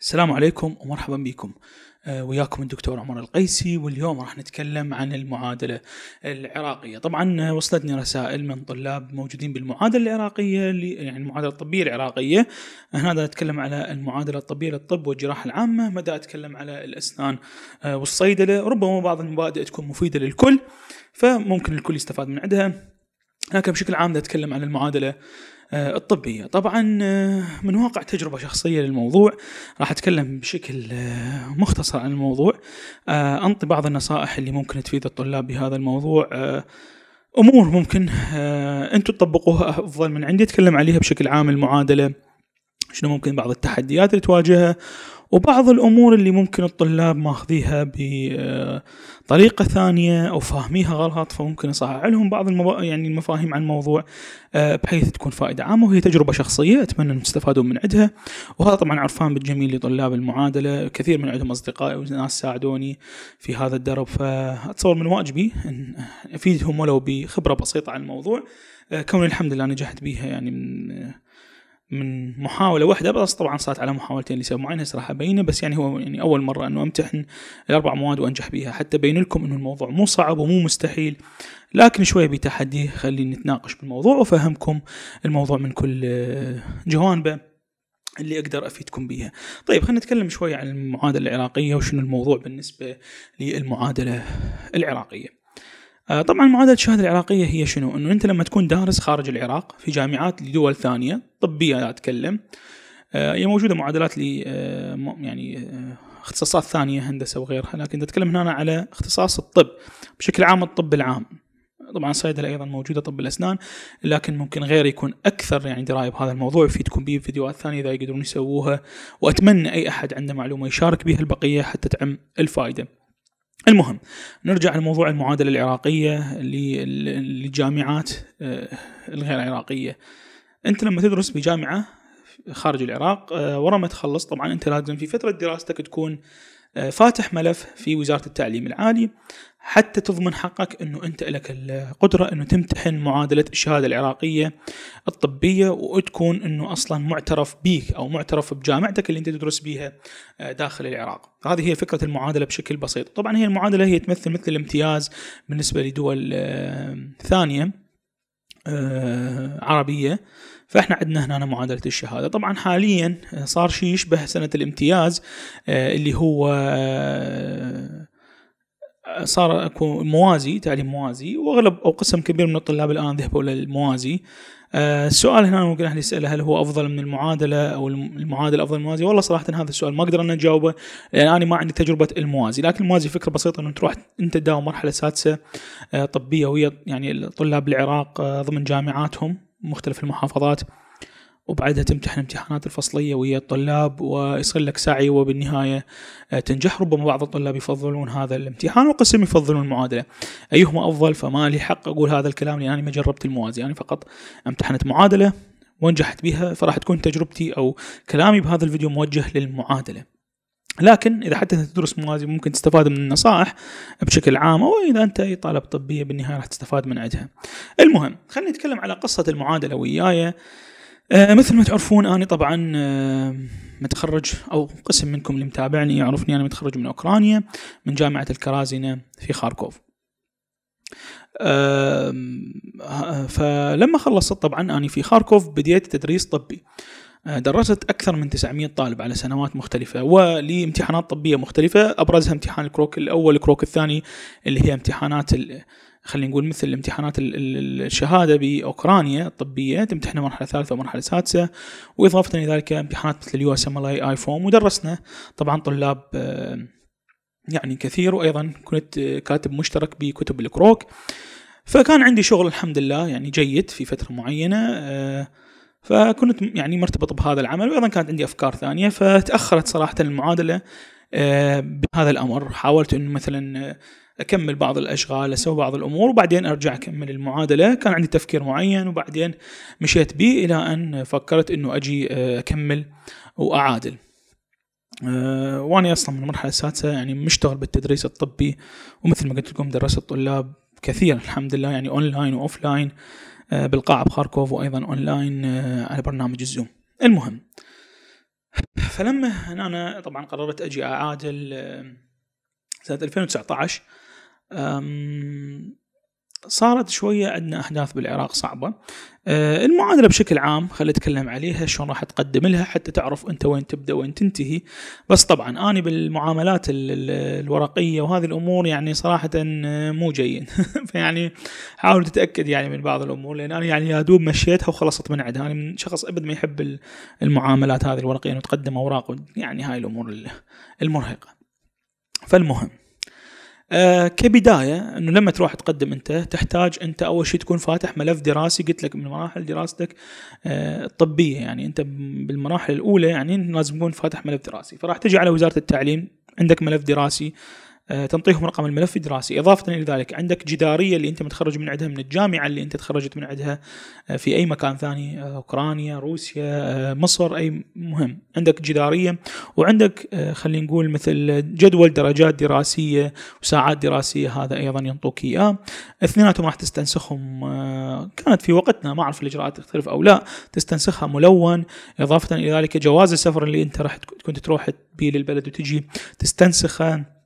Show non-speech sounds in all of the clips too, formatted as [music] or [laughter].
السلام عليكم ومرحبا بكم. آه، وياكم الدكتور عمر القيسي واليوم راح نتكلم عن المعادلة العراقية. طبعا وصلتني رسائل من طلاب موجودين بالمعادلة العراقية يعني المعادلة الطبية العراقية. هنا أتكلم على المعادلة الطبية للطب والجراحة العامة مدى أتكلم على الأسنان آه، والصيدلة. ربما بعض المبادئ تكون مفيدة للكل فممكن الكل يستفاد من عندها. لكن بشكل عام أتكلم عن المعادلة آه، الطبية. طبعا آه، من واقع تجربة شخصية للموضوع راح أتكلم بشكل آه، مختصر عن الموضوع. أنطي بعض النصائح اللي ممكن تفيد الطلاب بهذا الموضوع. أمور ممكن أنتم تطبقوها أفضل من عندي أتكلم عليها بشكل عام المعادلة شنو ممكن بعض التحديات اللي تواجهها وبعض الأمور اللي ممكن الطلاب ماخذيها بطريقة ثانية أو فاهميها غلط فممكن أصحح لهم بعض المبا... يعني المفاهيم عن الموضوع آه، بحيث تكون فائدة عامة وهي تجربة شخصية أتمنى أن تستفادون من عندها. وهذا طبعا عرفان بالجميل لطلاب المعادلة كثير من عندهم أصدقائي وناس ساعدوني في هذا الدرب فأتصور من واجبي أن أفيدهم ولو بخبرة بسيطة عن الموضوع. آه، كوني الحمد لله نجحت بها يعني من من محاولة واحدة بس طبعا صارت على محاولتين لسبب معين صراحة أبينه بس يعني هو يعني أول مرة إنه أمتحن الأربع مواد وأنجح بها حتى ابين لكم إنه الموضوع مو صعب ومو مستحيل لكن شوية بتحدي خليني نتناقش بالموضوع وأفهمكم الموضوع من كل جوانبه اللي أقدر أفيدكم بيها. طيب خلينا نتكلم شوية عن المعادلة العراقية وشنو الموضوع بالنسبة للمعادلة العراقية. آه، طبعا معادلة الشهادة العراقية هي شنو؟ إنه أنت لما تكون دارس خارج العراق في جامعات لدول ثانية طبية أتكلم آه، هي موجودة معادلات ل آه، يعني اختصاصات ثانية هندسة وغيرها لكن نتكلم هنا على اختصاص الطب بشكل عام الطب العام. طبعا صيدلة أيضا موجودة طب الأسنان لكن ممكن غير يكون أكثر يعني دراية بهذا الموضوع. يفيدكم به فيديوهات ثانية إذا يقدرون يسووها وأتمنى أي أحد عنده معلومة يشارك بها البقية حتى تعم الفائدة. المهم نرجع لموضوع المعادلة العراقية للجامعات آه، الغير عراقية. أنت لما تدرس بجامعة خارج العراق آه، ورا ما تخلص طبعا أنت لازم في فترة دراستك تكون آه، فاتح ملف في وزارة التعليم العالي. حتى تضمن حقك إنه أنت لك القدرة إنه تمتحن معادلة الشهادة العراقية الطبية وتكون إنه أصلا معترف بيك أو معترف بجامعتك اللي أنت تدرس بيها آه، داخل العراق. هذه هي فكرة المعادلة بشكل بسيط. طبعا هي المعادلة هي تمثل مثل الامتياز بالنسبة لدول آه، ثانية عربية فإحنا عندنا هنا معادلة الشهادة طبعا حاليا صار شيء يشبه سنة الامتياز اللي هو صار أكو موازي تعليم موازي وأغلب أو قسم كبير من الطلاب الآن ذهبوا للموازي آه، السؤال هنا ممكن أحد يسأله هل هو أفضل من المعادلة أو المعادلة أفضل من الموازي؟ والله صراحة هذا السؤال ما أقدر أنا أجاوبه لأن أنا ما عندي تجربة الموازي. لكن الموازي فكرة بسيطة إنه تروح أنت تداوم مرحلة سادسة آه، طبية وهي يعني طلاب العراق آه، ضمن جامعاتهم مختلف المحافظات. وبعدها تمتحن امتحانات الفصلية ويا الطلاب ويصير لك سعي وبالنهاية آه، تنجح. ربما بعض الطلاب يفضلون هذا الامتحان وقسم يفضلون المعادلة. أيهما أفضل؟ فما لي حق أقول هذا الكلام لأني ما جربت الموازي. يعني فقط امتحنت معادلة ونجحت بها فراح تكون تجربتي أو كلامي بهذا الفيديو موجه للمعادلة. لكن إذا حتى تدرس موازي ممكن تستفاد من النصائح بشكل عام أو إذا أنت أي طالب طبية بالنهاية راح تستفاد من عندها. المهم خلينا نتكلم على قصة المعادلة وياي. مثل ما تعرفون أنا طبعا آه متخرج أو قسم منكم اللي متابعني يعرفني أنا متخرج من أوكرانيا من جامعة الكرازينة في خاركوف. آه فلما خلصت طبعا أنا في خاركوف بديت تدريس طبي. آه، درست أكثر من 900 طالب على سنوات مختلفة ولامتحانات طبية مختلفة. أبرزها امتحان الكروك الأول الكروك الثاني اللي هي امتحانات خلينا نقول مثل امتحانات الشهادة بأوكرانيا الطبية تمتحن مرحلة ثالثة ومرحلة سادسة واضافه إلى ذلك امتحانات مثل ال USMLE IFOM ودرسنا. طبعا طلاب آه، يعني كثير وأيضا كنت كاتب مشترك بكتب الكروك. فكان عندي شغل الحمد لله يعني جيد في فترة معينة آه، فكنت يعني مرتبط بهذا العمل وأيضا كانت عندي أفكار ثانية. فتأخرت صراحة المعادلة آه، بهذا الأمر. حاولت انه مثلا أكمل بعض الأشغال أسوي بعض الأمور وبعدين أرجع أكمل المعادلة. كان عندي تفكير معين وبعدين مشيت به إلى أن فكرت إنه أجي آه، أكمل وأعادل. أه وأنا أصلا من المرحلة السادسة يعني مشتغل بالتدريس الطبي ومثل ما قلت لكم درست الطلاب كثير الحمد لله يعني online و offline أه بالقاعه بخاركوف وأيضا أونلاين على برنامج الزوم. المهم فلما أنا طبعا قررت أجي أعادل سنة 2019 صارت شوية عندنا أحداث بالعراق صعبة. آه، المعادلة بشكل عام خلينا نتكلم عليها شلون راح تقدم لها حتى تعرف أنت وين تبدأ وين تنتهي. بس طبعا أنا بالمعاملات الورقية وهذه الأمور يعني صراحة آه، مو جيد. [laughs] فيعني حاول تتأكد يعني من بعض الأمور لأن أنا يعني يا دوب مشيتها وخلصت من عندها. أنا من شخص أبد ما يحب المعاملات هذه الورقية إنه تقدم أوراق يعني هاي الأمور المرهقة. فالمهم آه كبداية إنه لما تروح تقدم أنت تحتاج أنت أول شيء تكون فاتح ملف دراسي قلت لك من مراحل دراستك آه الطبية. يعني أنت بالمراحل الأولى يعني لازم تكون فاتح ملف دراسي. فراح تجي على وزارة التعليم عندك ملف دراسي تنطيهم رقم الملف الدراسي. إضافة إلى ذلك عندك جدارية اللي أنت متخرج من عندها من الجامعة اللي أنت تخرجت من عندها آه، في أي مكان ثاني آه، أوكرانيا روسيا مصر أي مهم. عندك جدارية وعندك خلينا نقول مثل جدول درجات دراسية وساعات دراسية هذا أيضا ينطوك إياه. اثنيناتهم راح تستنسخهم كانت في وقتنا ما أعرف الإجراءات تختلف أو لا تستنسخها ملون. إضافة إلى ذلك جواز السفر اللي أنت راح كنت تروح به للبلد وتجي تستنسخه.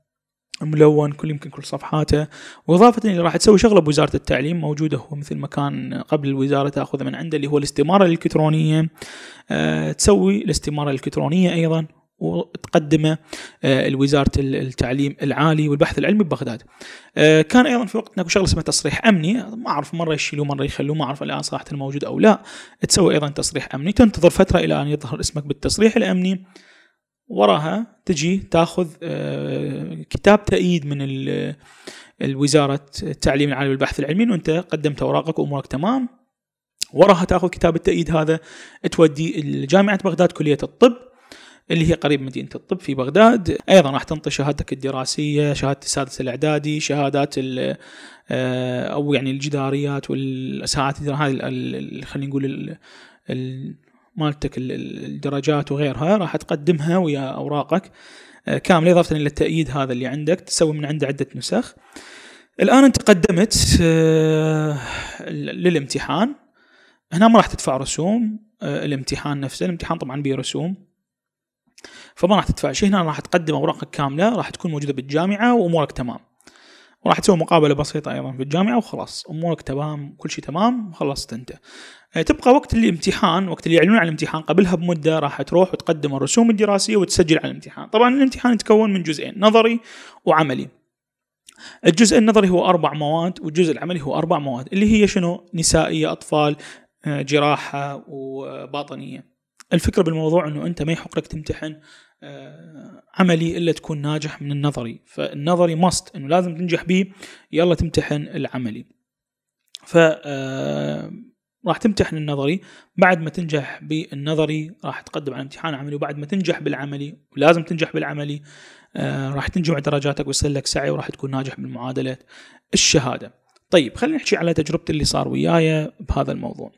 ملون كل يمكن كل صفحاته. وإضافة إلى راح تسوي شغلة بوزارة التعليم موجودة هو مثل ما كان قبل الوزارة تاخذه من عنده اللي هو الاستمارة الإلكترونية. أه تسوي الاستمارة الإلكترونية أيضا وتقدمه أه لوزاره التعليم العالي والبحث العلمي ببغداد. أه كان أيضا في وقتنا شغلة اسمها تصريح أمني. ما أعرف مرة يشيلوه مرة يخلوه ما أعرف الآن صراحة موجود أو لا. تسوي أيضا تصريح أمني. تنتظر فترة إلى أن يظهر اسمك بالتصريح الأمني. وراها تجي تاخذ آه، كتاب تأييد من الوزارة التعليم العالي والبحث العلمي وانت قدمت أوراقك وأمورك تمام. وراها تاخذ كتاب التأييد هذا تودي جامعة بغداد كلية الطب اللي هي قريب مدينة الطب في بغداد. أيضا راح تنطي شهادتك الدراسية شهادة السادس الإعدادي شهادات آه، أو يعني الجداريات والساعات هذه خلينا نقول مالتك الدرجات وغيرها راح تقدمها ويا أوراقك. آه، كامله إضافة إلى التأييد هذا اللي عندك تسوي من عنده عدة نسخ. الآن أنت قدمت آه، للامتحان. هنا ما راح تدفع رسوم آه، الامتحان نفسه. الامتحان طبعا به رسوم. فما راح تدفع شيء. هنا راح تقدم أوراقك كاملة راح تكون موجودة بالجامعة وأمورك تمام. وراح تسوي مقابلة بسيطة أيضا في الجامعة وخلاص. أمورك تمام كل شيء تمام خلصت انت آه، تبقى وقت الامتحان وقت اللي يعلنون عن الامتحان قبلها بمدة راح تروح وتقدم الرسوم الدراسية وتسجل على الامتحان. طبعا الامتحان يتكون من جزئين نظري وعملي. الجزء النظري هو أربع مواد والجزء العملي هو أربع مواد اللي هي شنو؟ نسائية أطفال آه، جراحة وباطنية. الفكرة بالموضوع إنه أنت ما يحق لك تمتحن عملي إلا تكون ناجح من النظري. فالنظري ماست إنه لازم تنجح به يلا تمتحن العملي. ف راح تمتحن النظري. بعد ما تنجح بالنظري راح تقدم على امتحان عملي. وبعد ما تنجح بالعملي ولازم تنجح بالعملي آه راح تنجمع درجاتك ويصير لك سعي وراح تكون ناجح بالمعادلة الشهادة. طيب خلينا نحكي على تجربتي اللي صار وياي بهذا الموضوع.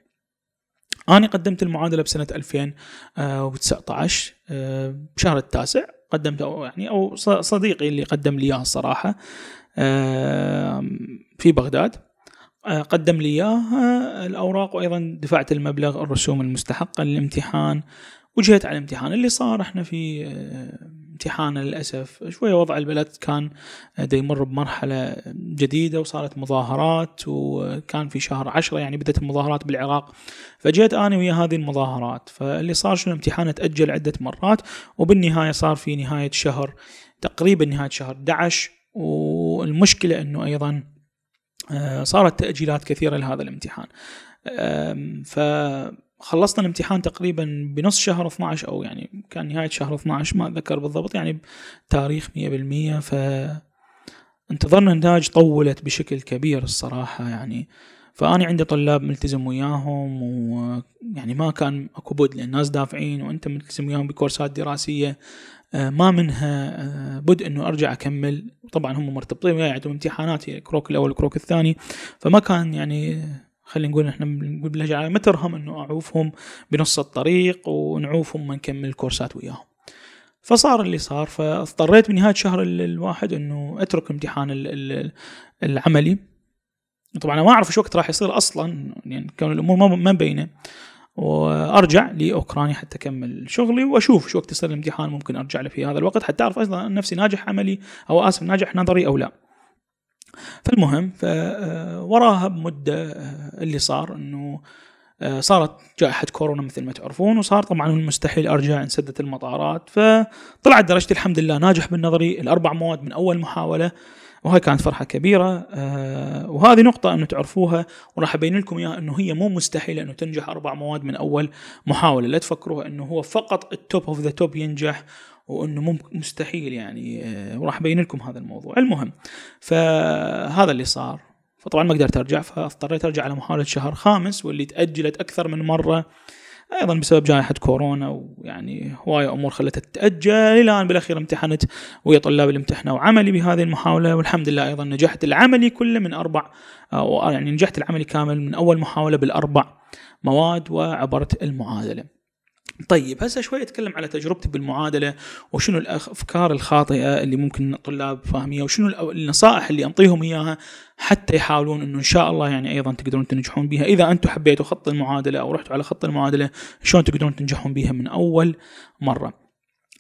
أنا قدمت المعادلة بسنة 2019 آه بشهر التاسع قدمت أو يعني أو صديقي اللي قدم لي إياها الصراحة آه في بغداد آه، قدم لي اياه الأوراق وأيضا دفعت المبلغ الرسوم المستحقة للامتحان وجهت على الامتحان اللي صار إحنا في آه، امتحان للأسف. شوية وضع البلد كان آه، دا يمر بمرحلة جديدة وصارت مظاهرات وكان في شهر عشرة يعني بدأت المظاهرات بالعراق. فجيت أنا ويا هذه المظاهرات. فاللي صار شنو؟ الامتحان تأجل عدة مرات وبالنهاية صار في نهاية شهر تقريبا نهاية شهر 11 والمشكلة إنه أيضا آه، صارت تأجيلات كثيرة لهذا الامتحان. فخلصنا الامتحان تقريبا بنص شهر 12 أو يعني كان نهاية شهر 12 ما أتذكر بالضبط يعني بتاريخ 100% ف انتظرنا النتائج طولت بشكل كبير الصراحة يعني. فأنا عندي طلاب ملتزم وياهم ويعني ما كان أكو بد لأن الناس دافعين وأنت ملتزم وياهم بكورسات دراسية آه، ما منها آه، بد إنه أرجع أكمل. طبعا هم مرتبطين وياي عندهم امتحانات الكروك الأول الكروك الثاني. فما كان يعني خلينا نقول إحنا باللهجه ما ترهم إنه أعوفهم بنص الطريق ونعوفهم ما نكمل الكورسات وياهم. فصار اللي صار فاضطريت بنهاية شهر الواحد إنه أترك امتحان العملي. طبعا أنا ما أعرف إيش وقت راح يصير أصلا يعني كون الأمور ما مبينة. وأرجع لأوكرانيا حتى أكمل شغلي وأشوف شو وقت يصير الامتحان ممكن أرجع له في هذا الوقت حتى أعرف أصلا نفسي ناجح عملي أو آسف ناجح نظري أو لا. فالمهم فوراها بمده اللي صار إنه صارت جائحة كورونا مثل ما تعرفون وصار طبعا المستحيل أرجع انسدت المطارات. فطلعت درجتي الحمد لله ناجح بالنظري الأربع مواد من أول محاولة وهاي كانت فرحة كبيرة آه وهذه نقطة إنه تعرفوها وراح أبين لكم إياها إنه هي مو مستحيلة إنه تنجح أربع مواد من أول محاولة. لا تفكروها إنه هو فقط ال top of the top ينجح وإنه مو مستحيل يعني آه وراح ابين لكم هذا الموضوع. المهم فهذا اللي صار. فطبعا ما قدرت أرجع فاضطريت أرجع على محاوله شهر خامس واللي تأجلت أكثر من مرة. أيضا بسبب جائحة كورونا ويعني هواية أمور خلتها تتأجل. الآن بالأخير امتحنت ويا طلاب اللي امتحنوا عملي بهذه المحاولة والحمد لله أيضا نجحت العملي كله من أربع أو يعني نجحت العملي كامل من أول محاولة بالأربع مواد وعبرت المعادلة. طيب هسه شوي أتكلم على تجربتي بالمعادلة وشنو الافكار الخاطئة اللي ممكن الطلاب فاهميها وشنو النصائح اللي أنطيهم إياها حتى يحاولون إنه إن شاء الله يعني أيضا تقدرون تنجحون بها إذا أنتم حبيتوا خط المعادلة أو رحتوا على خط المعادلة شلون تقدرون تنجحون بها من أول مرة؟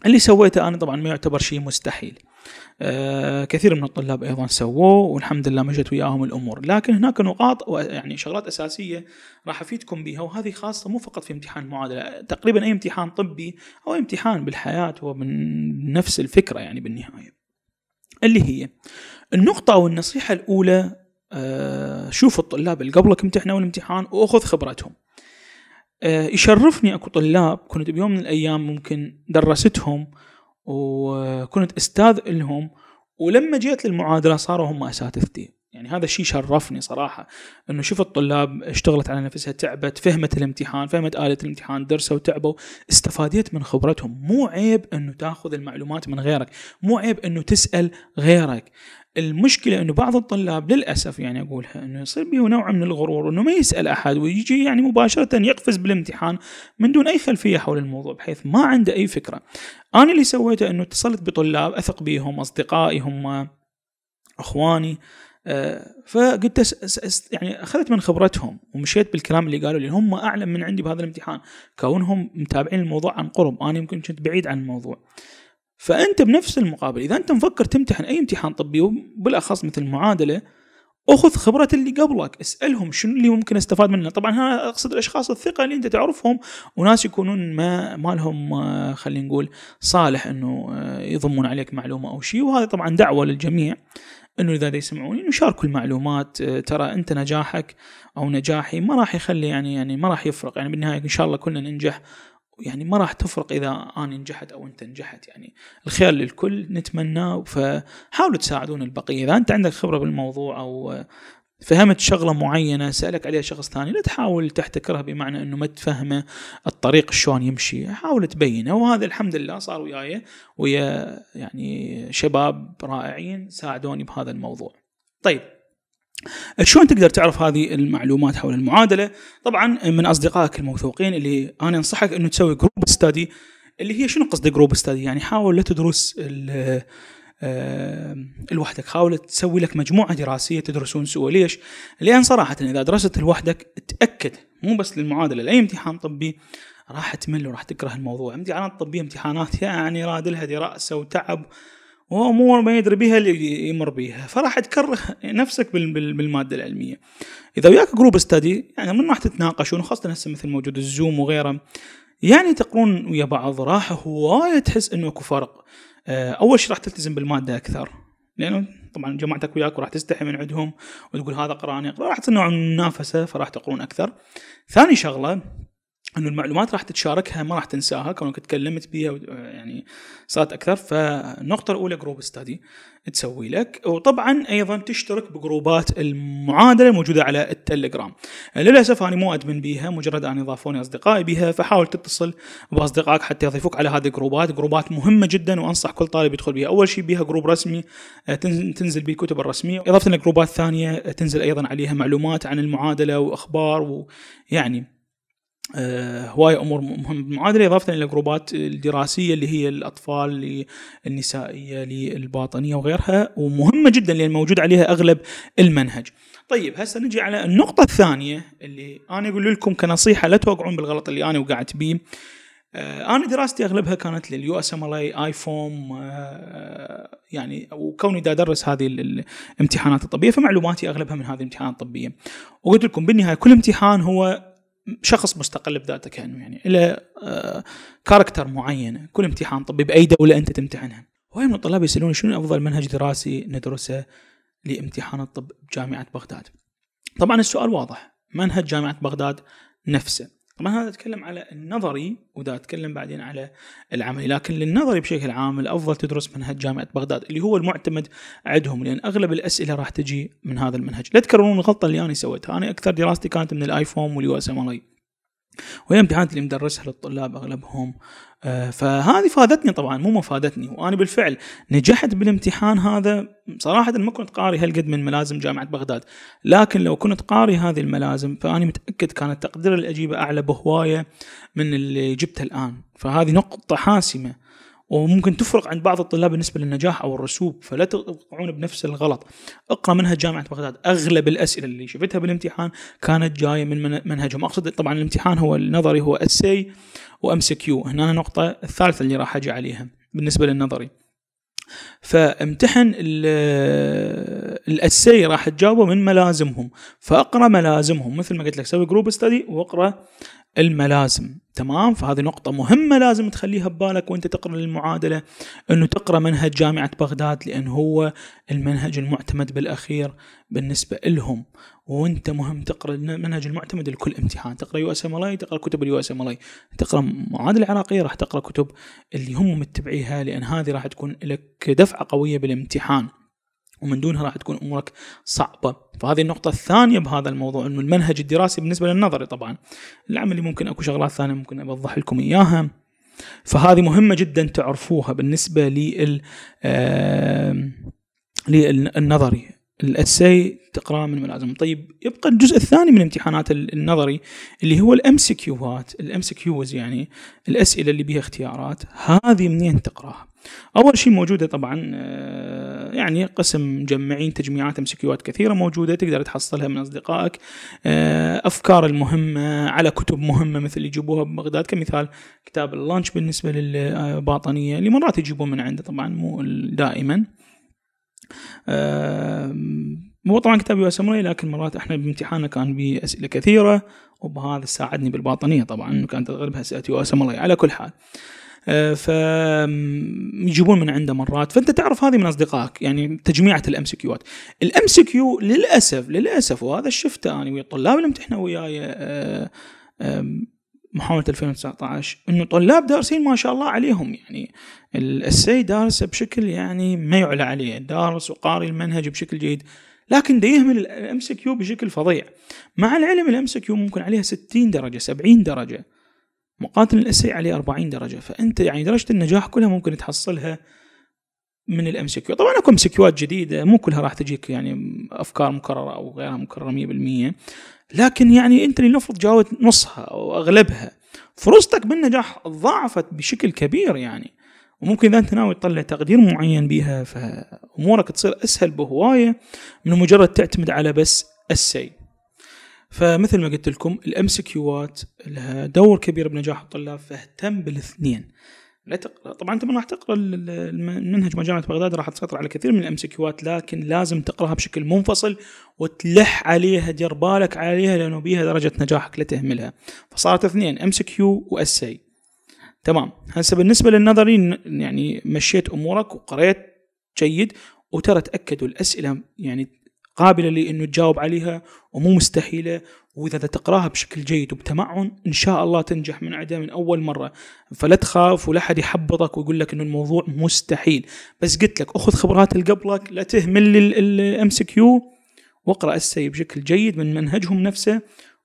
اللي سويته أنا طبعا ما يعتبر شيء مستحيل. كثير من الطلاب أيضا سووه والحمد لله مشت وياهم الأمور. لكن هناك نقاط يعني شغلات أساسية راح أفيدكم بها وهذه خاصة مو فقط في امتحان المعادلة تقريبا أي امتحان طبي أو أي امتحان بالحياة هو من نفس الفكرة يعني بالنهاية. اللي هي النقطة أو النصيحة الأولى آه شوف الطلاب اللي قبلك امتحنوا الامتحان وأخذ خبرتهم آه يشرفني أكو طلاب كنت بيوم من الأيام ممكن درستهم وكنت أستاذ لهم ولما جيت للمعادلة صاروا هم أساتذتي. يعني هذا الشيء شرفني صراحة إنه شفت طلاب اشتغلت على نفسها تعبت فهمت الامتحان فهمت آلة الامتحان درسوا وتعبوا استفاديت من خبرتهم مو عيب إنه تاخذ المعلومات من غيرك مو عيب إنه تسأل غيرك المشكلة إنه بعض الطلاب للأسف يعني اقولها إنه يصير به نوع من الغرور إنه ما يسأل أحد ويجي يعني مباشرة يقفز بالامتحان من دون أي خلفية حول الموضوع بحيث ما عنده أي فكرة. أنا اللي سويته إنه اتصلت بطلاب أثق بهم أصدقائي هم إخواني آه، فقلت يعني أخذت من خبرتهم ومشيت بالكلام اللي قالوا لي هم أعلم من عندي بهذا الامتحان كونهم متابعين الموضوع عن قرب أنا يمكن كنت بعيد عن الموضوع. فأنت بنفس المقابل إذا أنت مفكر تمتحن أي امتحان طبي وبالأخص مثل المعادلة أخذ خبرة اللي قبلك اسألهم شنو اللي ممكن أستفاد منه طبعا هنا أقصد الأشخاص الثقة اللي أنت تعرفهم وناس يكونون ما ما لهم آه، خلينا نقول صالح إنه آه، يضمون عليك معلومة أو شيء وهذا طبعا دعوة للجميع. إنه إذا يسمعوني إنه شاركوا المعلومات ترى أنت نجاحك أو نجاحي ما راح يخلي يعني يعني ما راح يفرق. يعني بالنهاية إن شاء الله كلنا ننجح يعني ما راح تفرق إذا أنا نجحت أو أنت نجحت. يعني الخير للكل نتمناه فحاولوا تساعدون البقية. إذا أنت عندك خبرة بالموضوع أو فهمت شغلة معينة سألك عليها شخص ثاني لا تحاول تحتكرها بمعنى إنه ما تفهمه الطريق شلون يمشي حاول تبينه. وهذا الحمد لله صار وياي ويا يعني شباب رائعين ساعدوني بهذا الموضوع. طيب شلون تقدر تعرف هذه المعلومات حول المعادلة؟ طبعا من أصدقائك الموثوقين اللي أنا أنصحك إنه تسوي group study اللي هي شنو قصدي group study يعني حاول لا تدرس لوحدك. حاول تسوي لك مجموعة دراسية تدرسون سوا ليش؟ لأن صراحة إذا درست لوحدك تأكد. مو بس للمعادلة. لأي امتحان طبي راح تمل وراح تكره الموضوع. امتحانات طبية امتحانات يعني راد لها دراسه وتعب وأمور ما يدري بها اللي يمر بها فراح تكره نفسك بالمادة العلمية. إذا وياك جروب ستدي يعني من راح تتناقشون خاصه هسه مثل موجود الزوم وغيره يعني تقرون ويا بعض. راح هواية تحس إنه أكو فرق. آه، أول شيء راح تلتزم بالمادة أكثر. لأنه طبعا جماعتك وياك وراح تستحي من عندهم وتقول هذا قرآني. راح تصير نوع من المنافسة فراح تقرون أكثر. ثاني شغلة إنه المعلومات راح تتشاركها ما راح تنساها كونك تكلمت بها يعني صارت أكثر. فالنقطه الأولى group study تسوي لك. وطبعا أيضا تشترك بجروبات المعادلة الموجوده على التليجرام. للأسف أنا مو admin بيها مجرد أن يضافوني أصدقائي بها فحاول تتصل بأصدقائك حتى يضيفوك على هذه الجروبات. جروبات مهمة جدا وأنصح كل طالب يدخل بها أول شيء بها group رسمي تنزل به كتب الرسمية. إضافة لجروبات ثانية تنزل أيضا عليها معلومات عن المعادلة وأخبار ويعني هواية أمور مهمة. بالمعادلة إضافة إلى الجروبات الدراسية اللي هي الأطفال النسائية للباطنية وغيرها ومهمة جدا لأن موجود عليها أغلب المنهج. طيب هسه نجي على النقطة الثانية اللي أنا أقول لكم كنصيحة لا توقعون بالغلط اللي أنا وقعت بيه. آه، أنا دراستي أغلبها كانت لليو إس إم إل إي آي فوم يعني وكوني دا أدرس هذه الامتحانات الطبية فمعلوماتي أغلبها من هذه الامتحانات الطبية. وقلت لكم بالنهاية كل امتحان هو شخص مستقل بذاته كأنه يعني له كاركتر معين كل امتحان طبي بأي دولة أنت تمتحنها. وهي من الطلاب يسألوني شنو أفضل منهج دراسي ندرسه لامتحان الطب بجامعة بغداد. طبعا السؤال واضح منهج جامعة بغداد نفسه. طبعا هذا أتكلم على النظري ودا أتكلم بعدين على العملي لكن للنظري بشكل عام الأفضل تدرس منهج جامعة بغداد اللي هو المعتمد عندهم لأن أغلب الأسئلة راح تجي من هذا المنهج. لا تكررون الغلطة اللي أنا سويتها. أنا أكثر دراستي كانت من ال IFOM وال USMLE وهي امتحانات اللي مدرسها للطلاب أغلبهم. آه، فهذه فادتني طبعا مو ما فادتني وأنا بالفعل نجحت بالامتحان هذا. صراحة ما كنت قاري هالقد من ملازم جامعة بغداد. لكن لو كنت قاري هذه الملازم فاني متأكد كان التقدير الأجيبة أعلى بهواية من اللي جبته الآن. فهذه نقطة حاسمة. وممكن تفرق عند بعض الطلاب بالنسبة للنجاح أو الرسوب فلا تقعون بنفس الغلط. اقرأ منهج جامعة بغداد أغلب الأسئلة اللي شفتها بالامتحان كانت جاية من منهجهم. أقصد طبعا الامتحان هو النظري هو essay و MCQ هنا النقطة الثالثة اللي راح أجي عليها بالنسبة للنظري. فامتحان ال essay راح تجاوبه من ملازمهم. فاقرأ ملازمهم. مثل ما قلت لك سوي group study واقرأ الملازم. تمام؟ فهذه نقطة مهمة لازم تخليها ببالك وانت تقرأ المعادلة انه تقرأ منهج جامعة بغداد لأن هو المنهج المعتمد بالأخير بالنسبة لهم. وانت مهم تقرأ المنهج المعتمد لكل امتحان. تقرأ USMLE تقرأ كتب ال USMLE. تقرأ معادلة عراقية راح تقرأ كتب اللي هم متبعيها لأن هذه راح تكون لك دفعة قوية بالامتحان. ومن دونها راح تكون أمورك صعبة. فهذه النقطة الثانية بهذا الموضوع إنه المنهج الدراسي بالنسبة للنظري طبعا. العملي ممكن أكو شغلات ثانية ممكن أوضح لكم إياها. فهذه مهمة جدا تعرفوها بالنسبة لل للنظري. ال essay تقرأه من ملازم. طيب يبقى الجزء الثاني من امتحانات النظري اللي هو ال MCQ ات ال MCQs يعني الأسئلة اللي بها اختيارات. هذه منين تقرأها؟ أول شيء موجودة طبعا آه، يعني قسم مجمعين تجميعات امسكيوات كثيرة موجودة تقدر تحصلها من أصدقائك. آه، أفكار المهمة على كتب مهمة مثل اللي يجيبوها ببغداد كمثال كتاب اللانش بالنسبة للباطنية اللي مرات يجيبون من عنده طبعا مو دائما. مو طبعا كتاب يو لكن مرات إحنا بامتحاننا كان باسئله كثيرة وبهذا ساعدني بالباطنية طبعا كانت اغلبها أسئلة يو على كل حال. آه، فيجيبون من عنده مرات. فأنت تعرف هذه من أصدقائك يعني تجميعة ال MCQ ات ال MCQ للأسف للأسف وهذا شفته أنا ويا الطلاب اللي امتحنوا وياي آه، محاولة 2019 إنه طلاب دارسين ما شاء الله عليهم. يعني ال essay دارس بشكل يعني ما يعلى عليه دارس وقاري المنهج بشكل جيد لكن ده يهمل ال MCQ بشكل فظيع. مع العلم ال MCQ ممكن عليها 60 درجة 70 درجة مقاتل الاسي عليه 40 درجة فأنت يعني درجة النجاح كلها ممكن تحصلها من ال MCQ. طبعا أكو MCQ ات جديدة مو كلها راح تجيك يعني أفكار مكررة أو غيرها مكررة 100% لكن يعني انت اللي المفروض تجاوب نصها أو اغلبها. فرصتك بالنجاح ضاعفت بشكل كبير يعني. وممكن إذا أنت ناوي تطلع تقدير معين بيها فأمورك تصير أسهل بهواية من مجرد تعتمد على بس ال essay فمثل ما قلت لكم ال MCQ ات لها دور كبير بنجاح الطلاب فاهتم بالاثنين. لا تقرا طبعا أنت راح تقرأ المنهج جامعه بغداد راح تسيطر على كثير من ال MCQ لكن لازم تقرأها بشكل منفصل وتلح عليها دير بالك عليها لأنه بيها درجة نجاحك لا تهملها. فصارت اثنين MCQ و essay تمام. هسه بالنسبة للنظري يعني مشيت أمورك وقريت جيد وترى تأكدوا الأسئلة يعني قابلة لأنه تجاوب عليها ومو مستحيلة وإذا تقراها بشكل جيد وبتمعن إن شاء الله تنجح من عندها من أول مرة. فلا تخاف ولا حد يحبطك ويقول لك إنه الموضوع مستحيل. بس قلت لك أخذ خبرات اللي قبلك لا تهمل ال MCQ واقرأ ال essay بشكل جيد من منهجهم نفسه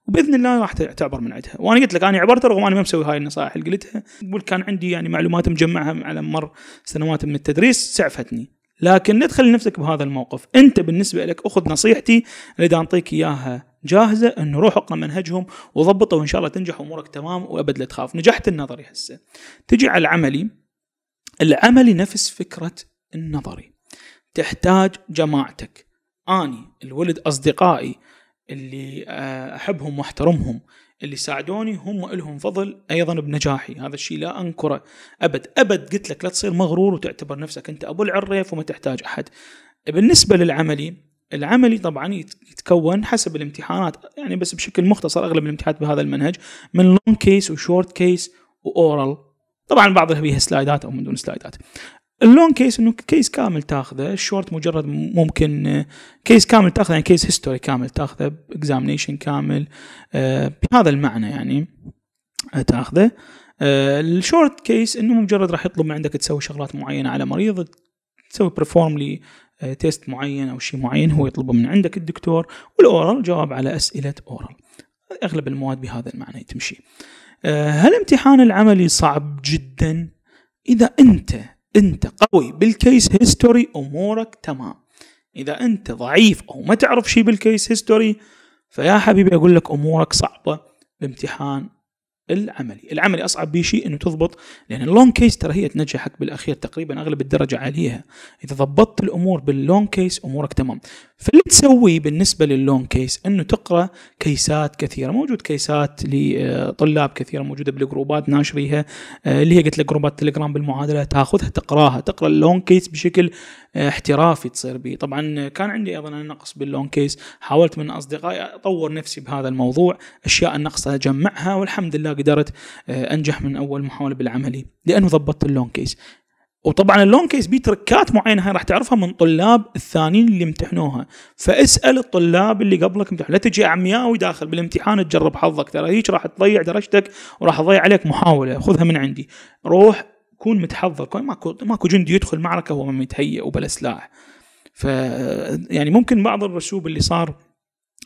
وبإذن الله راح تعبر من عندها وأنا قلت لك أنا عبرت رغم اني ما مسوي هاي النصائح اللي قلتها. قلت كان عندي يعني معلومات مجمعها على مر سنوات من التدريس سعفتني. لكن لا تخلي نفسك بهذا الموقف. أنت بالنسبة لك أخذ نصيحتي اللي دا انطيك إياها. جاهزة إنه روح اقرأ منهجهم وضبطه وإن شاء الله تنجح امورك تمام وأبد لا تخاف. نجحت النظري هسه. تجي على العملي. العملي نفس فكرة النظري. تحتاج جماعتك. أني الولد أصدقائي اللي آه، أحبهم وأحترمهم اللي ساعدوني هم لهم فضل أيضا بنجاحي. هذا الشيء لا أنكره أبد. أبد قلت لك لا تصير مغرور وتعتبر نفسك أنت أبو العريف وما تحتاج أحد. بالنسبة للعملي العملي طبعا يتكون حسب الامتحانات يعني بس بشكل مختصر أغلب الامتحانات بهذا المنهج من long case و short case و oral طبعا بعضها فيها سلايدات أو من دون سلايدات ال long case إنه case كامل تاخذه الشورت مجرد ممكن case كامل تاخذه يعني case history كامل تاخذه examination كامل آه، بهذا المعنى يعني آه، تاخذه. آه، ال short case إنه مجرد راح يطلب من عندك تسوي شغلات معينة على مريض تسوي perform test معين أو شيء معين هو يطلبه من عندك الدكتور وال oral جواب على أسئلة oral. أغلب المواد بهذا المعنى تمشي. هل امتحان العملي صعب جدا؟ إذا أنت أنت قوي بال case history أمورك تمام. إذا أنت ضعيف أو ما تعرف شيء بال case history فيا حبيبي أقول لك أمورك صعبة. بامتحان العملي. العملي أصعب به شيء إنه تضبط لأن ال long case ترى هي تنجحك بالأخير تقريبا أغلب الدرجة عليها إذا ضبطت الأمور بال long case أمورك تمام. فاللي تسويه بالنسبة لل long case إنه تقرأ كيسات كثيرة. موجود كيسات لطلاب كثيرة موجودة بالجروبات ناشريها آه، اللي هي قلت لك جروبات تليجرام بالمعادلة تاخذها تقراها. تقرأ ال long case بشكل احترافي تصير به طبعا كان عندي أيضا نقص بال long case. حاولت من أصدقائي أطور نفسي بهذا الموضوع. أشياء النقص اجمعها والحمد لله قدرت آه، أنجح من أول محاولة بالعملي لأنه ضبطت ال long case. وطبعا ال long case بي تركات معينة هاي راح تعرفها من طلاب الثانيين اللي امتحنوها فاسأل الطلاب اللي قبلك امتحنوا لا تجي عمياوي داخل بالامتحان تجرب حظك. ترى هيك راح تضيع درجتك وراح تضيع عليك محاولة. خذها من عندي. روح كون متحضر كون ماكو ماكو جندي يدخل معركة وهو متهيئ وبلا سلاح. ف يعني ممكن بعض الرسوب اللي صار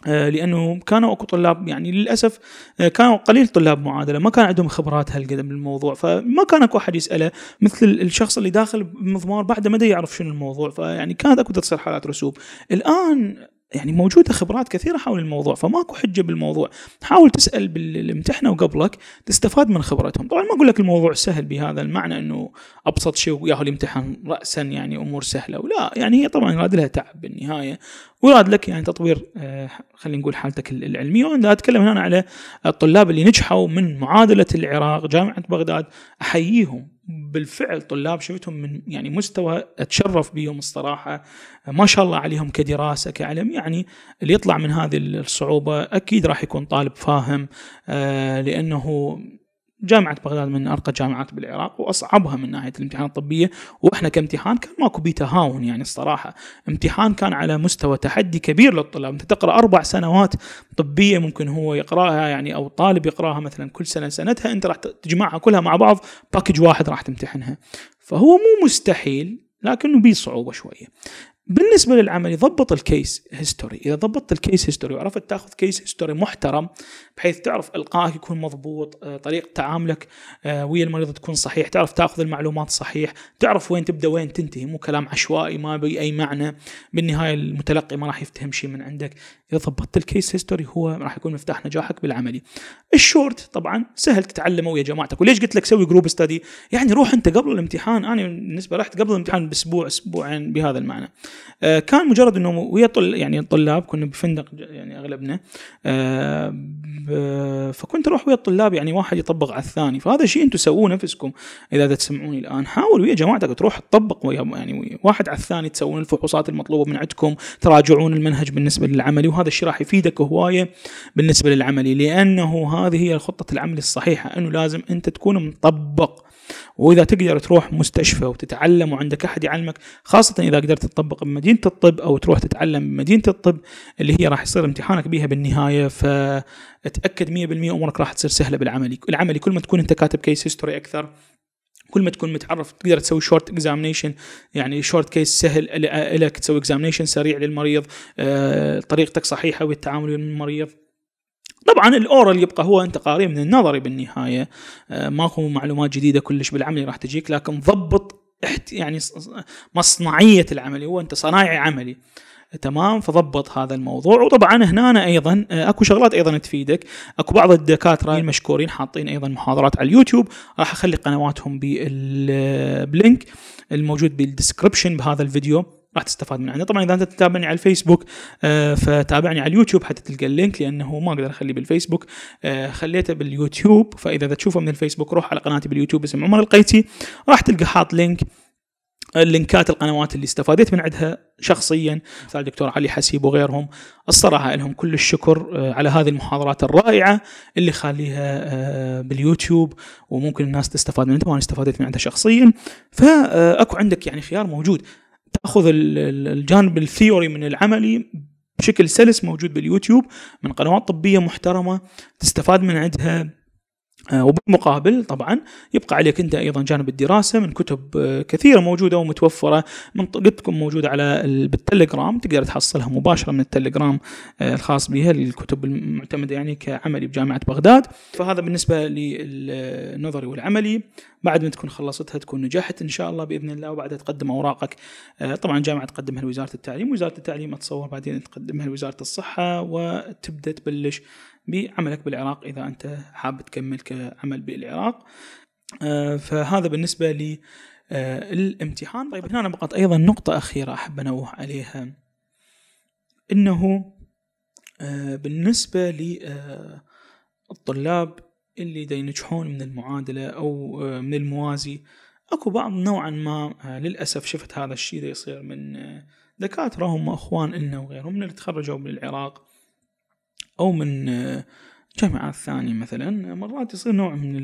آه، لأنه كانوا أكو طلاب يعني للأسف آه، كانوا قليل طلاب معادلة ما كان عندهم خبرات هالقد بالموضوع فما كان أكو أحد يسأله مثل الشخص اللي داخل بمضمار بعده ما يعرف شنو الموضوع فيعني كانت أكو تصير حالات رسوب. الآن يعني موجودة خبرات كثيرة حول الموضوع فماكو حجة بالموضوع. حاول تسأل بالامتحنه وقبلك تستفاد من خبرتهم. طبعا ما أقول لك الموضوع سهل بهذا المعنى إنه أبسط شيء وياهو الامتحان راسا يعني أمور سهلة ولا يعني هي طبعا يراد لها تعب بالنهاية. ويراد لك يعني تطوير آه خلينا نقول حالتك العلمية. وأنا أتكلم هنا على الطلاب اللي نجحوا من معادلة العراق جامعة بغداد أحييهم. بالفعل طلاب شفتهم من يعني مستوى أتشرف بهم الصراحة. ما شاء الله عليهم كدراسة كعلم. يعني اللي يطلع من هذه الصعوبة أكيد راح يكون طالب فاهم آه، لأنه جامعة بغداد من أرقى الجامعات بالعراق وأصعبها من ناحية الامتحانات الطبية. وإحنا كامتحان كان ماكو بيه تهاون يعني الصراحة. امتحان كان على مستوى تحدي كبير للطلاب. أنت تقرأ أربع سنوات طبية ممكن هو يقرأها يعني أو طالب يقرأها مثلا كل سنة. سنتها أنت راح تجمعها كلها مع بعض باكج واحد راح تمتحنها. فهو مو مستحيل لكنه بيه صعوبة شوية. بالنسبة للعملي ضبط ال case history إذا ضبطت ال case history وعرفت تأخذ case history محترم بحيث تعرف إلقائك يكون مضبوط آه، طريقة تعاملك آه، ويا المريض تكون صحيح تعرف تأخذ المعلومات صحيح تعرف وين تبدأ وين تنتهي مو كلام عشوائي ما بي أي معنى بالنهاية المتلقي ما راح يفتهم شيء من عندك. إذا ضبطت ال case history هو راح يكون مفتاح نجاحك بالعملي. الشورت طبعا سهل تتعلمه ويا جماعتك. وليش قلت لك سوي group study يعني روح أنت قبل الامتحان أنا بالنسبة رحت قبل الامتحان بأسبوع أسبوعين بهذا المعنى. كان مجرد إنه ويا يعني الطلاب كنا بفندق يعني أغلبنا آه، فكنت أروح ويا الطلاب يعني واحد يطبق على الثاني. فهذا الشيء أنتم سووه نفسكم إذا تسمعوني الآن. حاولوا ويا جماعتك تروح تطبق ويا يعني واحد على الثاني تسوون الفحوصات المطلوبة من عندكم تراجعون المنهج بالنسبة للعملي وهذا الشيء راح يفيدك هواية بالنسبة للعملي لأنه هذه هي خطة العمل الصحيحة أنه لازم أنت تكون مطبق. وإذا تقدر تروح مستشفى وتتعلم وعندك أحد يعلمك خاصة إذا قدرت تطبق بمدينة الطب أو تروح تتعلم بمدينة الطب اللي هي راح يصير امتحانك بيها بالنهاية فتاكد 100% أمورك راح تصير سهلة بالعملي. العملي كل ما تكون أنت كاتب case history أكثر كل ما تكون متعرف تقدر تسوي short examination يعني short case سهل لك تسوي examination سريع للمريض آه، طريقتك صحيحة بالتعامل مع المريض. طبعا ال oral يبقى هو أنت قارئ من النظري بالنهاية. آه، ماكو معلومات جديدة كلش بالعملي راح تجيك لكن ضبط يعني مصنعية العملي هو أنت صنايعي عملي. تمام؟ فضبط هذا الموضوع. وطبعا هنا أنا أيضا آه، أكو شغلات أيضا تفيدك. أكو بعض الدكاترة المشكورين حاطين أيضا محاضرات على اليوتيوب. راح أخلي قنواتهم بال link الموجود بال description بهذا الفيديو. راح تستفاد من عنده طبعا إذا أنت تتابعني على الفيسبوك آه، فتابعني على اليوتيوب حتى تلقى ال link لأنه ما أقدر أخليه بالفيسبوك. آه، خليته باليوتيوب. فإذا تشوفه من الفيسبوك روح على قناتي باليوتيوب اسم عمر القيتي. راح تلقى حاط link اللينكات القنوات اللي استفاديت من عندها شخصيا. مثل دكتور علي حسيب وغيرهم. الصراحة لهم كل الشكر آه، على هذه المحاضرات الرائعة اللي خليها باليوتيوب وممكن الناس تستفاد منها. وأنا استفادت من عندها شخصيا. فأكو عندك يعني خيار موجود. تاخذ الجانب ال theory من العملي بشكل سلس موجود باليوتيوب من قنوات طبية محترمة تستفاد من عندها وبالمقابل طبعا يبقى عليك أنت أيضا جانب الدراسة من كتب آه، كثيرة موجودة ومتوفرة من تكون موجودة على بالتليجرام تقدر تحصلها مباشرة من التليجرام آه، الخاص بها الكتب المعتمدة يعني كعملي بجامعة بغداد. فهذا بالنسبة للنظري والعملي. بعد ما تكون خلصتها تكون نجحت إن شاء الله بإذن الله وبعدها تقدم أوراقك. طبعا الجامعة تقدمها لوزارة التعليم. وزارة التعليم أتصور بعدين تقدمها لوزارة الصحة وتبدأ تبلش بعملك بالعراق إذا أنت حاب تكمل كعمل بالعراق. آه، فهذا بالنسبة لي آه، طيب هنا بقت أيضا نقطة أخيرة أحب أنوه عليها. إنه آه، بالنسبة للطلاب اللي دا ينجحون من المعادلة أو من الموازي أكو بعض نوعا ما للأسف شفت هذا الشيء يصير من دكاترة هم أخوان لنا وغيرهم من اللي تخرجوا من العراق. أو من جامعات ثانية مثلا مرات يصير نوع من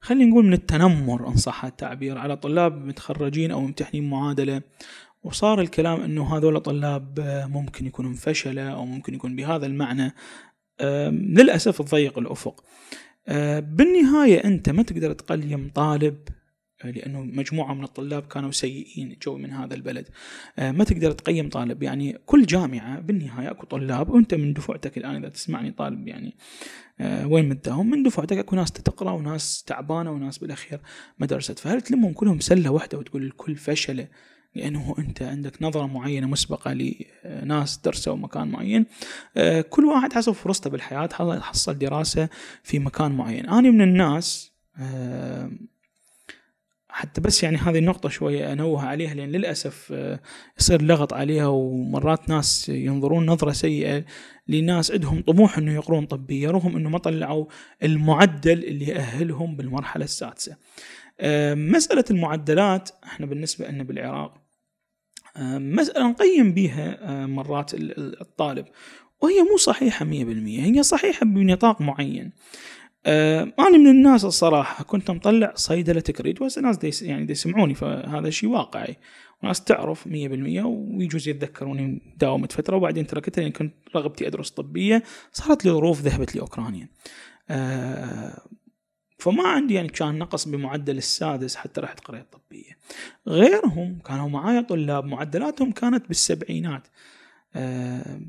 خلينا نقول من التنمر إن صح التعبير على طلاب متخرجين أو ممتحنين معادلة وصار الكلام إنه هذول طلاب ممكن يكونوا فشلة أو ممكن يكون بهذا المعنى للأسف تضيق الأفق. بالنهاية أنت ما تقدر تقيم طالب لأنه مجموعة من الطلاب كانوا سيئين جو من هذا البلد. آه، ما تقدر تقيم طالب. يعني كل جامعة بالنهاية أكو طلاب وأنت من دفعتك الآن إذا تسمعني طالب يعني آه، وين مداهم من دفعتك أكو ناس تقرأ وناس تعبانة وناس بالأخير ما درست فهل تلمهم كلهم سلة واحدة وتقول الكل فشلة لأنه أنت عندك نظرة معينة مسبقة لناس درسوا مكان معين؟ آه، كل واحد حسب فرصته بالحياة حصل دراسة في مكان معين. أنا من الناس حتى بس يعني هذه النقطة شوية أنوه عليها لأن للأسف آه، يصير لغط عليها ومرات ناس ينظرون نظرة سيئة لناس عندهم طموح أنه يقرون طبية رغم أنه ما طلعوا المعدل اللي يأهلهم بالمرحلة السادسة. آه، مسألة المعدلات إحنا بالنسبة لنا بالعراق آه، مسألة نقيم بها مرات الطالب وهي مو صحيحة مية بالمية هي صحيحة بنطاق معين. آه أنا من الناس الصراحة كنت مطلع صيدلة تكريت وهسه ناس دي يعني دي يسمعوني فهذا شيء واقعي. وناس تعرف مية بالمية ويجوز يتذكروني داومت فترة وبعدين تركتها لأن كنت رغبتي أدرس طبية صارت لي ظروف ذهبت لأوكرانيا. آه فما عندي يعني كان نقص بمعدل السادس حتى رحت قريت طبية. غيرهم كانوا معايا طلاب معدلاتهم كانت بالسبعينات. آه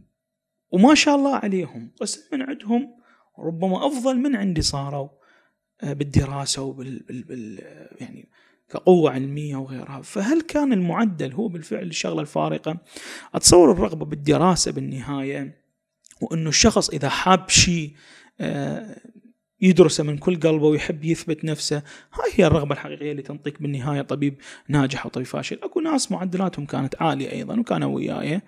وما شاء الله عليهم بس من عندهم ربما أفضل من عندي صاروا آه، بالدراسة وبال بال بال يعني كقوة علمية وغيرها فهل كان المعدل هو بالفعل الشغلة الفارقة؟ أتصور الرغبة بالدراسة بالنهاية وأنه الشخص إذا حاب شيء آه، يدرسه من كل قلبه ويحب يثبت نفسه هاي هي الرغبة الحقيقية اللي تنطيك بالنهاية طبيب ناجح وطبيب فاشل. أكو ناس معدلاتهم كانت عالية أيضا وكانوا وياي.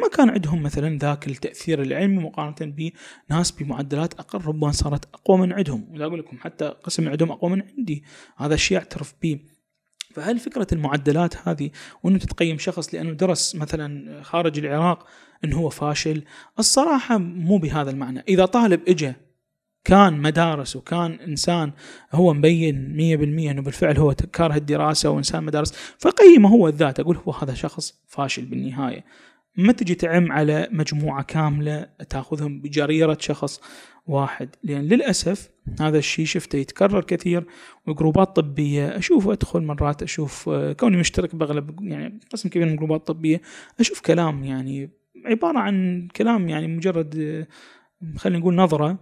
ما كان عندهم مثلا ذاك التأثير العلمي مقارنة بناس بمعدلات أقل ربما صارت أقوى من عندهم. ولا أقول لكم حتى قسم عندهم أقوى من عندي. هذا الشيء أعترف به. فهل فكرة المعدلات هذه وأنه تتقيم شخص لأنه درس مثلا خارج العراق أنه هو فاشل الصراحة مو بهذا المعنى. إذا طالب إجا كان مدارس وكان إنسان هو مبين 100% إنه بالفعل هو كاره الدراسة وإنسان مدارس فقيمه هو الذات. أقول هو هذا شخص فاشل بالنهاية. ما تجي تعم على مجموعة كاملة تاخذهم بجريرة شخص واحد؟ لأن للأسف هذا الشيء شفته يتكرر كثير وجروبات طبية أشوف أدخل مرات أشوف كوني مشترك بأغلب يعني قسم كبير من الجروبات الطبية أشوف كلام يعني عبارة عن كلام يعني مجرد خلينا نقول نظرة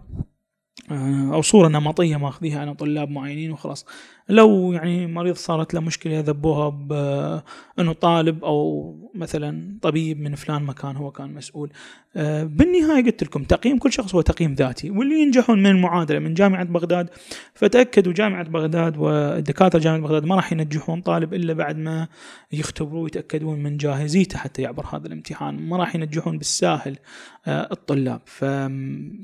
أو صورة نمطية ماخذيها أنا طلاب معينين وخلاص. لو يعني مريض صارت له مشكلة ذبوها بانه طالب أو مثلا طبيب من فلان مكان هو كان مسؤول. آه، بالنهاية قلت لكم تقييم كل شخص هو تقييم ذاتي. واللي ينجحون من المعادلة من جامعة بغداد فتأكدوا جامعة بغداد والدكاترة جامعة بغداد ما راح ينجحون طالب إلا بعد ما يختبروه ويتأكدون من جاهزيته حتى يعبر هذا الامتحان. ما راح ينجحون بالساهل آه، الطلاب.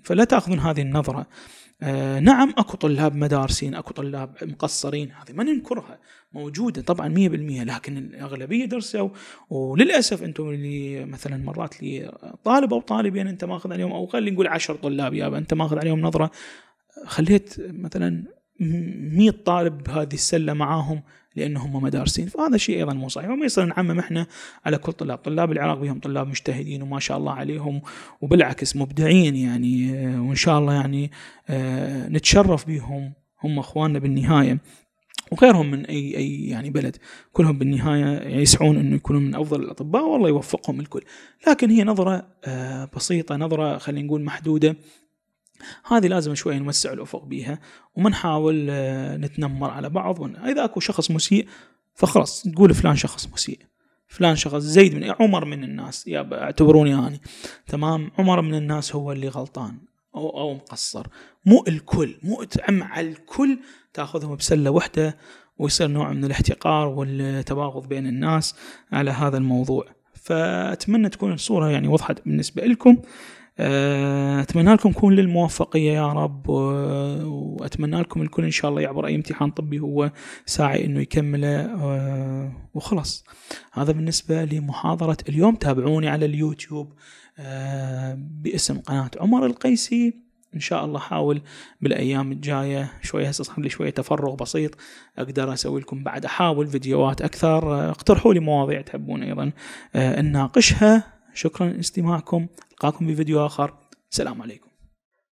فلا تأخذون هذه النظرة. آه نعم أكو طلاب مدارسين أكو طلاب مقصرين هذه ما ننكرها موجودة طبعا 100% لكن الأغلبية درسوا وللأسف أنتم اللي مثلا مرات لي طالب أو طالبين أنت ماخذ عليهم أو خلينا نقول 10 طلاب يابا أنت ماخذ عليهم نظرة خليت مثلا 100 طالب بهذه السلة معاهم لأنهم مدارسين فهذا شيء أيضا مو صحيح. وما يصير نعمم إحنا على كل طلاب. طلاب العراق بهم طلاب مجتهدين وما شاء الله عليهم وبالعكس مبدعين يعني وإن شاء الله يعني آه، نتشرف بهم. هم إخواننا بالنهاية. وغيرهم من أي أي يعني بلد. كلهم بالنهاية يسعون إنه يكونوا من أفضل الأطباء والله يوفقهم الكل. لكن هي نظرة آه، بسيطة نظرة خلينا نقول محدودة. هذه لازم شوي نوسع الأفق بيها وما نحاول آه، نتنمر على بعض. إذا أكو شخص مسيء فخلاص تقول فلان شخص مسيء. فلان شخص زيد من عمر من الناس. يا اعتبروني اني تمام؟ عمر من الناس هو اللي غلطان أو أو مقصر. مو الكل مو تعم على الكل تأخذهم بسلة واحدة ويصير نوع من الاحتقار والتباغض بين الناس على هذا الموضوع. فأتمنى تكون الصورة يعني وضحت بالنسبة لكم. أتمنى لكم كل الموفقية يا رب وأتمنى لكم الكل إن شاء الله يعبر أي امتحان طبي هو ساعي إنه يكمله آه، وخلص هذا بالنسبة لمحاضرة اليوم. تابعوني على اليوتيوب آه، باسم قناة عمر القيسي. إن شاء الله حاول بالأيام الجاية شوي هسه صار لي شوية تفرغ بسيط أقدر أسوي لكم بعد أحاول فيديوهات أكثر. اقترحوا لي مواضيع تحبون أيضا نناقشها شكرا لاستماعكم القاكم بفيديو آخر. السلام عليكم.